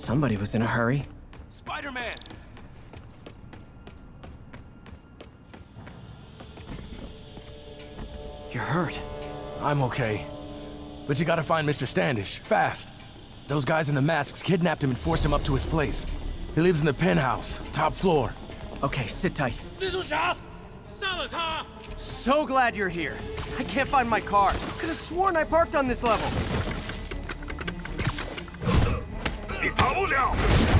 Somebody was in a hurry. Spider-Man! You're hurt. I'm okay. But you gotta find Mr. Standish, fast. Those guys in the masks kidnapped him and forced him up to his place. He lives in the penthouse, top floor. Okay, sit tight. So glad you're here. I can't find my car. Could have sworn I parked on this level. 你跑不了。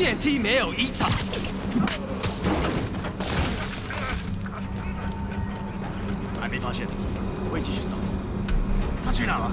电梯没有异常。还没发现，我会继续找。他去哪了？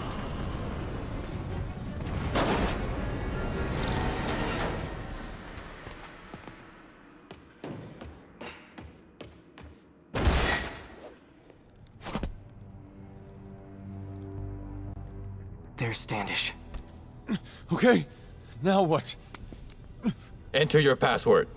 There's Standish. Okay, now what? Enter your password.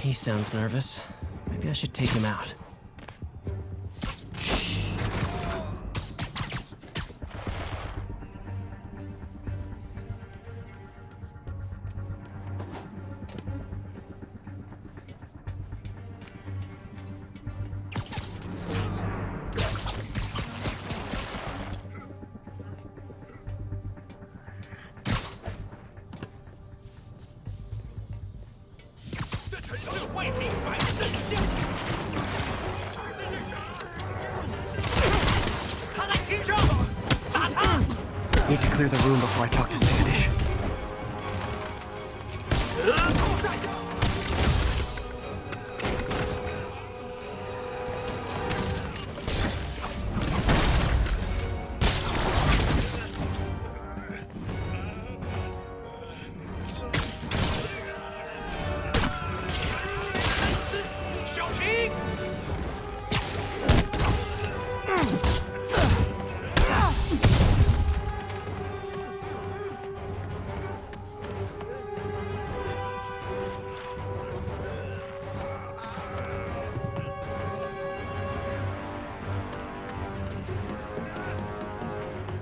He sounds nervous. Maybe I should take him out. Clear the room before I talk to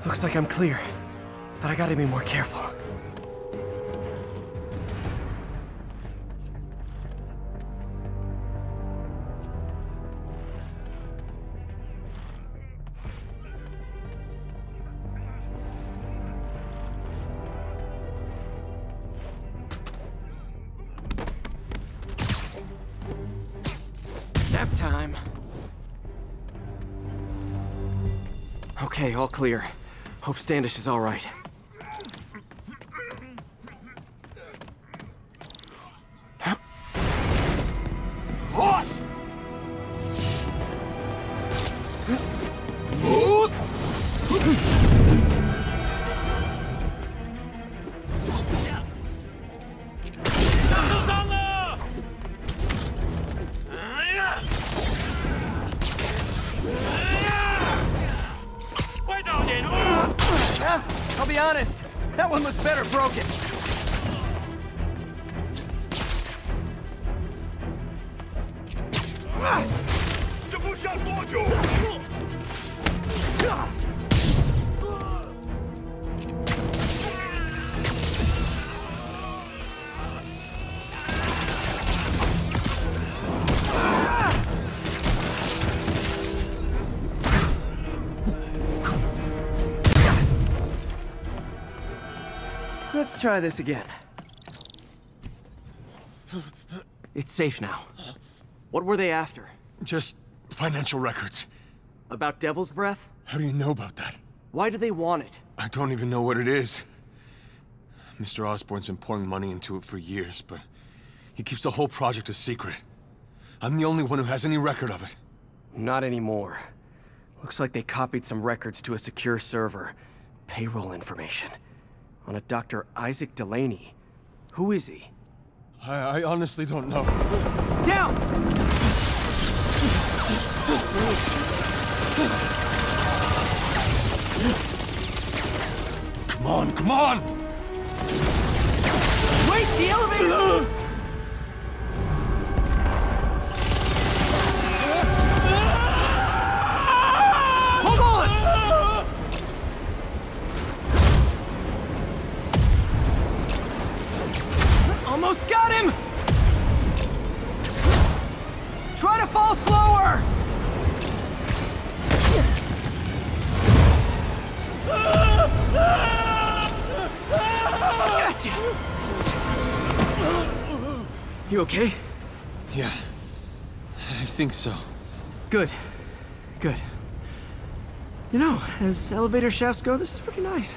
Looks like I'm clear, but I gotta be more careful. Nap time. Okay, all clear. Hope Standish is all right. Yeah, 下多久？ Let's try this again. It's safe now. What were they after? Just financial records. About Devil's Breath? How do you know about that? Why do they want it? I don't even know what it is. Mr. Osborn's been pouring money into it for years, but he keeps the whole project a secret. I'm the only one who has any record of it. Not anymore. Looks like they copied some records to a secure server. Payroll information. On a Dr. Isaac Delaney. Who is he? I, I honestly don't know. Down! Come on, come on! Wait, the elevator! You okay? Yeah. I think so. Good. Good. You know, as elevator shafts go, this is pretty nice.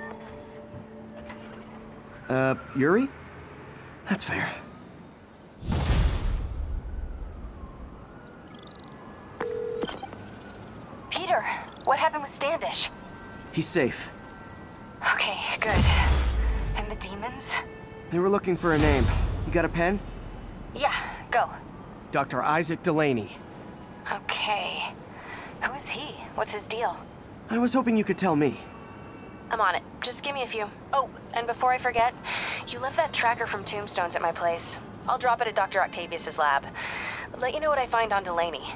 Uh, Yuri? That's fair. Peter, what happened with Standish? He's safe. Okay, good. And the demons? They were looking for a name. You got a pen? Yeah, go. Dr. Isaac Delaney. Okay. Who is he? What's his deal? I was hoping you could tell me. I'm on it. Just give me a few. Oh, and before I forget, you left that tracker from Tombstones at my place. I'll drop it at Dr. Octavius's lab. Let you know what I find on Delaney.